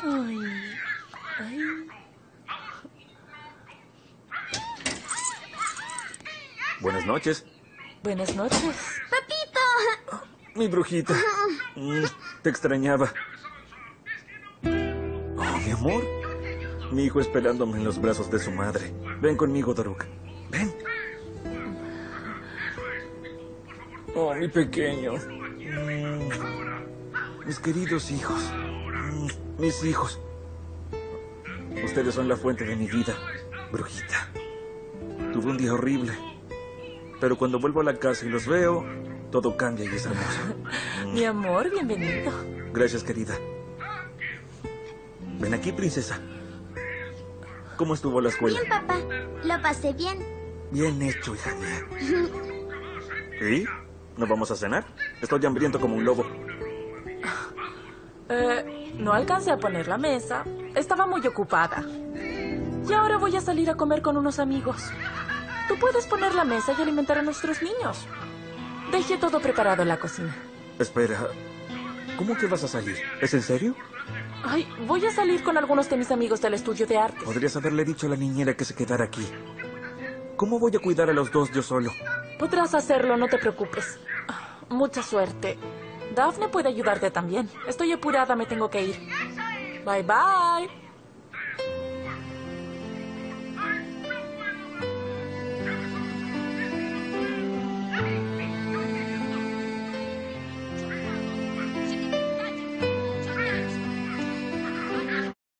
Ay, ay. Buenas noches. Buenas noches. ¡Papito! Mi brujita. Mm, te extrañaba. Oh, mi amor. Mi hijo esperándome en los brazos de su madre. Ven conmigo, Daruk. Ven. Oh, mi pequeño. Mm, mis queridos hijos. Mis hijos. Ustedes son la fuente de mi vida, brujita. Tuve un día horrible. Pero cuando vuelvo a la casa y los veo, todo cambia y es hermoso. Mi amor, bienvenido. Gracias, querida. Ven aquí, princesa. ¿Cómo estuvo la escuela? Bien, papá. Lo pasé bien. Bien hecho, hija mía. ¿Y? ¿No vamos a cenar? Estoy hambriento como un lobo. Eh, no alcancé a poner la mesa. Estaba muy ocupada. Y ahora voy a salir a comer con unos amigos. Tú puedes poner la mesa y alimentar a nuestros niños. Dejé todo preparado en la cocina. Espera. ¿Cómo que vas a salir? ¿Es en serio? Ay, voy a salir con algunos de mis amigos del estudio de arte. Podrías haberle dicho a la niñera que se quedara aquí. ¿Cómo voy a cuidar a los dos yo solo? Podrás hacerlo, no te preocupes. Ah, Mucha suerte. Daphne puede ayudarte también. Estoy apurada, me tengo que ir. Bye bye.